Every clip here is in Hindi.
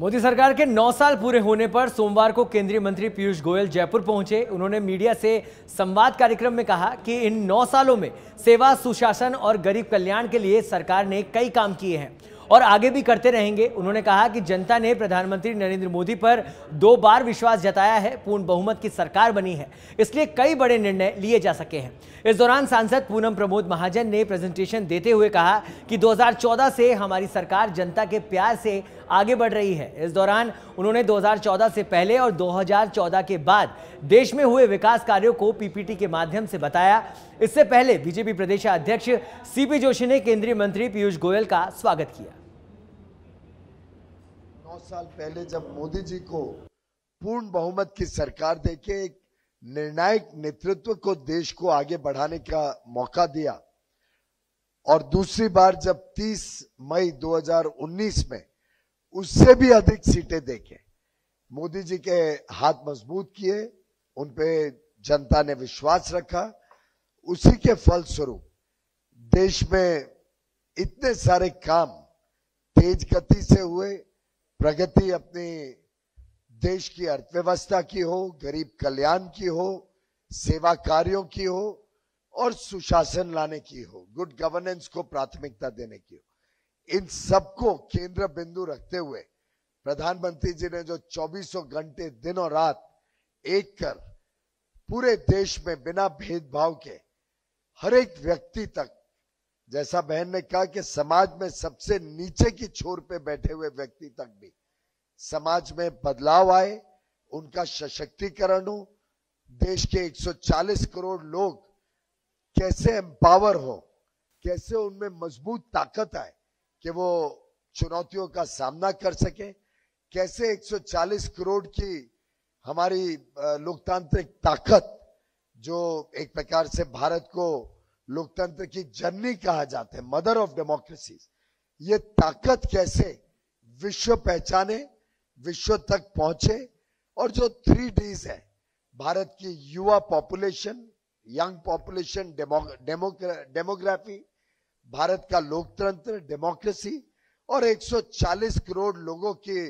मोदी सरकार के 9 साल पूरे होने पर सोमवार को केंद्रीय मंत्री पीयूष गोयल जयपुर पहुँचे। उन्होंने मीडिया से संवाद कार्यक्रम में कहा कि इन 9 सालों में सेवा, सुशासन और गरीब कल्याण के लिए सरकार ने कई काम किए हैं। और आगे भी करते रहेंगे। उन्होंने कहा कि जनता ने प्रधानमंत्री नरेंद्र मोदी पर दो बार विश्वास जताया है, पूर्ण बहुमत की सरकार बनी है। इसलिए कई बड़े निर्णय लिए जा सके हैं। इस दौरान सांसद पूनम प्रमोद महाजन ने प्रेजेंटेशन देते हुए कहा कि 2014 से हमारी सरकार जनता के प्यार से आगे बढ़ रही है। इस दौरान उन्होंने 2014 से पहले और 2014 के बाद देश में हुए विकास कार्यों को पीपीटी के माध्यम से बताया। इससे पहले बीजेपी प्रदेश अध्यक्ष सीपी जोशी ने केंद्रीय मंत्री पीयूष गोयल का स्वागत किया। नौ साल पहले जब मोदी जी को पूर्ण बहुमत की सरकार देके एक निर्णायक नेतृत्व को देश को आगे बढ़ाने का मौका दिया, और दूसरी बार जब 30 मई 2019 में उससे भी अधिक सीटें देके मोदी जी के हाथ मज़बूत किए, उन पे जनता ने विश्वास रखा। उसी के फलस्वरूप देश में इतने सारे काम तेज गति से हुए प्रगति अपनी देश की अर्थव्यवस्था की हो, गरीब कल्याण की हो, सेवा कार्यों की हो, और सुशासन लाने की हो गुड गवर्नेंस को प्राथमिकता देने की हो। इन सबको केंद्र बिंदु रखते हुए प्रधानमंत्री जी ने जो चौबीसों घंटे दिन और रात एक कर पूरे देश में बिना भेदभाव के हर एक व्यक्ति तक जैसा बहन ने कहा कि समाज में सबसे नीचे की छोर पे बैठे हुए व्यक्ति तक भी। समाज में बदलाव आए, उनका सशक्तिकरण हो। देश के 140 करोड़ लोग कैसे एम्पावर हो, कैसे उनमें मज़बूत ताकत आए कि वो चुनौतियों का सामना कर सके, कैसे 140 करोड़ की हमारी लोकतांत्रिक ताकत जो एक प्रकार से भारत को लोकतंत्र की जननी कहा जाता है मदर ऑफ़ डेमोक्रेसी ये ताकत कैसे विश्व पहचाने, विश्व तक पहुँचे, और जो थ्री डीज है, भारत की युवा population young population demography Bharat का लोकतंत्र डेमोक्रेसी और 140 करोड़ लोगों की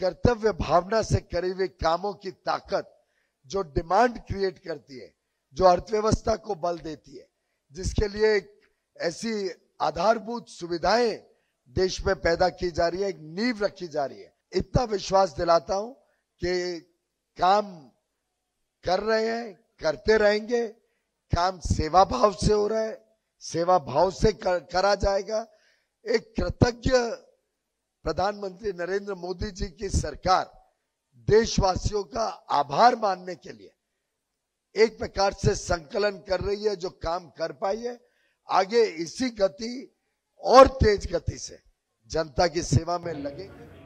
कर्तव्य भावना से करी हुई कामों की ताकत जो डिमांड क्रिएट करती है, जो अर्थव्यवस्था को बल देती है। जिसके लिए ऐसी आधारभूत सुविधाएँ देश में पैदा की जा रही है एक नींव रखी जा रही है। इतना विश्वास दिलाता हूँ कि काम कर रहे हैं करते रहेंगे काम सेवा भाव से हो रहा है सेवा भाव से कर, करा जाएगा। एक कृतज्ञ प्रधानमंत्री नरेंद्र मोदी जी की सरकार देशवासियों का आभार मानने के लिए एक प्रकार से संकलन कर रही है, जो काम कर पाई है। आगे इसी गति, और तेज गति से जनता की सेवा में लगेंगे।